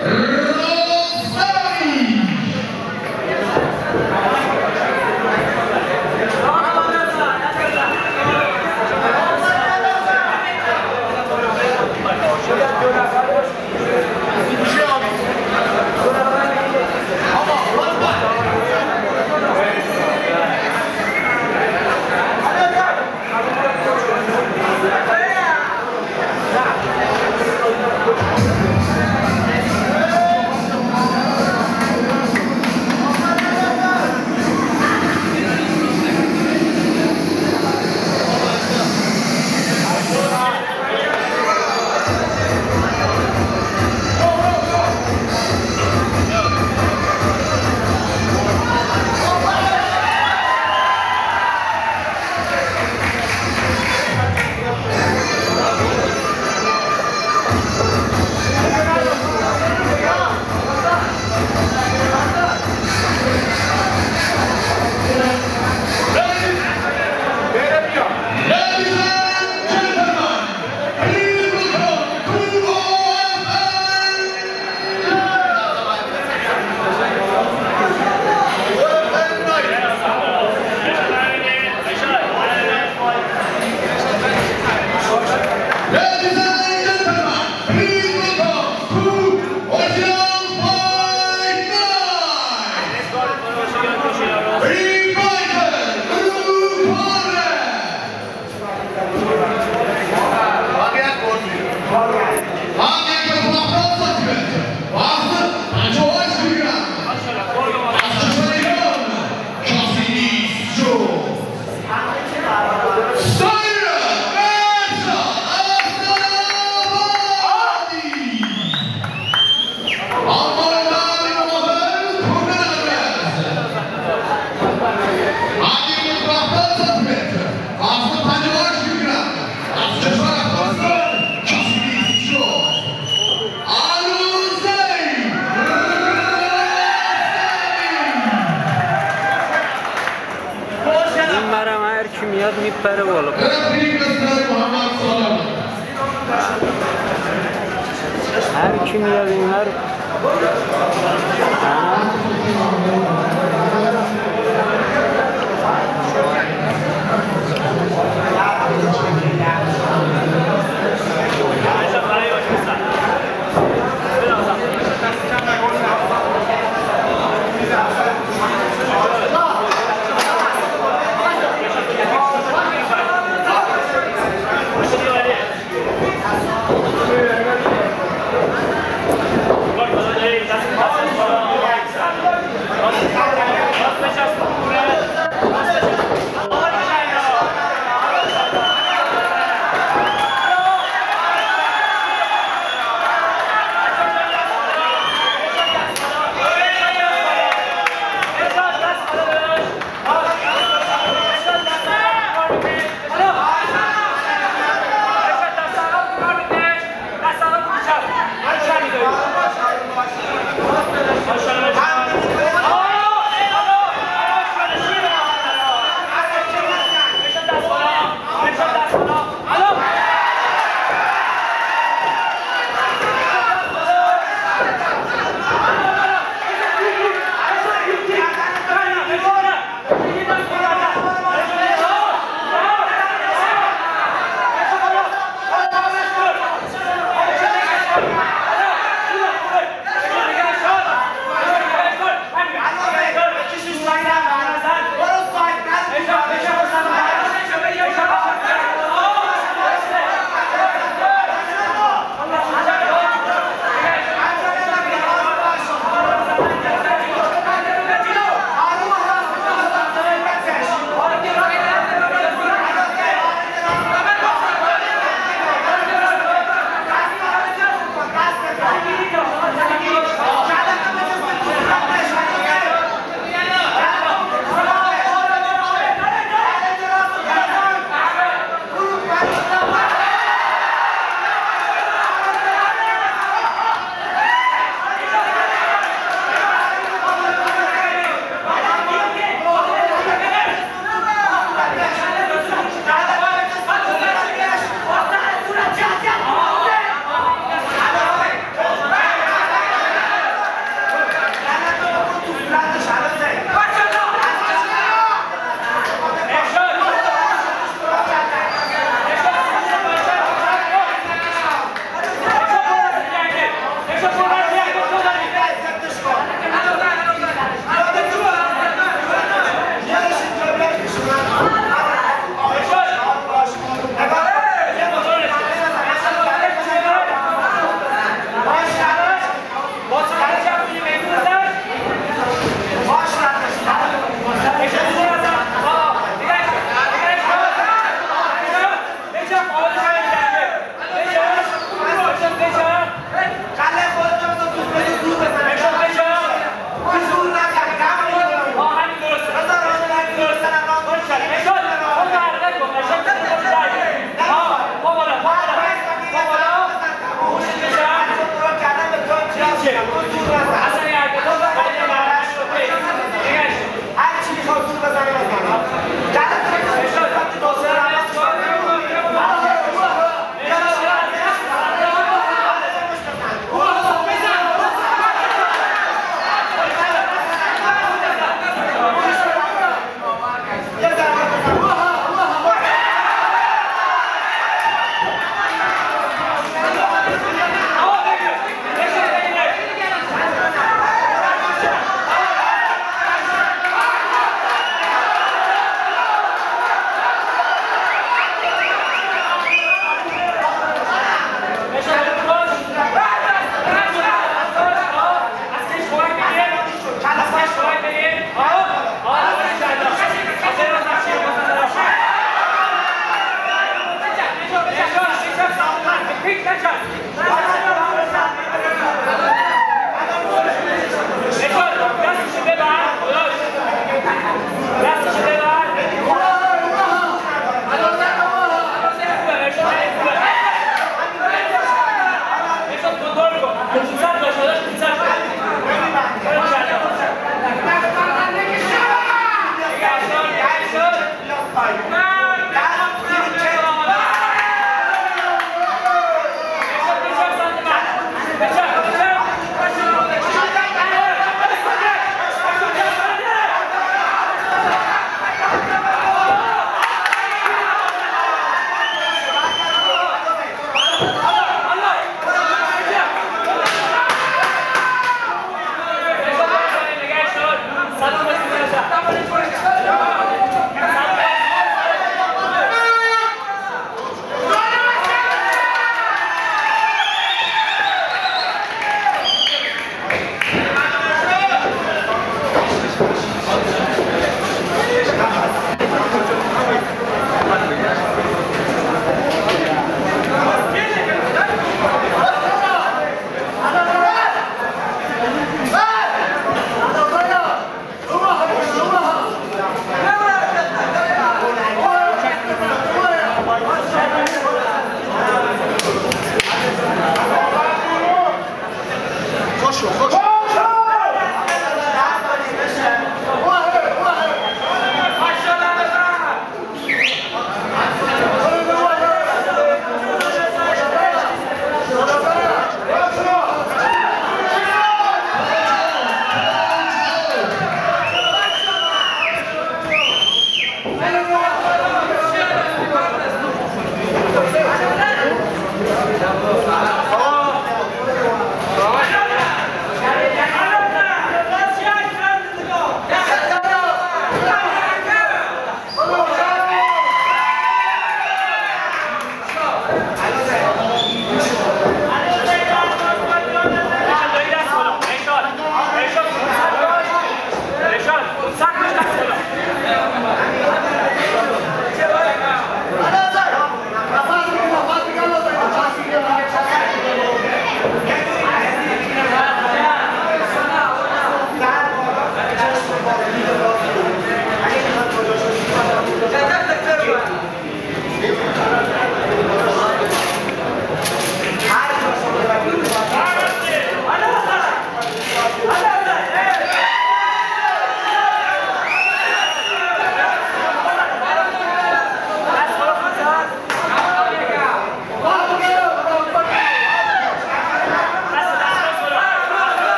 Yeah. Skipper Wallop. Her kim yerinler